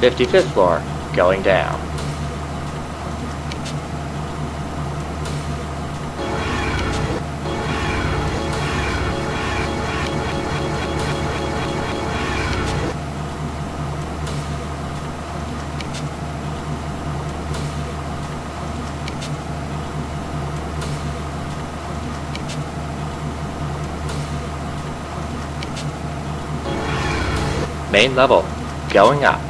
55th floor, going down. Main level, going up.